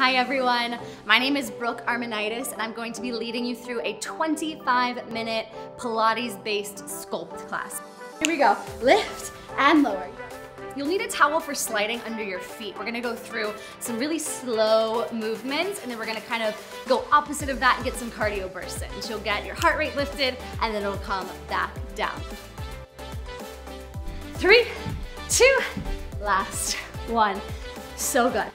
Hi everyone, my name is Brooke Arminitis and I'm going to be leading you through a 25 minute Pilates-based sculpt class. Here we go, lift and lower. You'll need a towel for sliding under your feet. We're gonna go through some really slow movements and then we're gonna kind of go opposite of that and get some cardio bursts in. So you'll get your heart rate lifted and then it'll come back down. Three, two, last one. So good.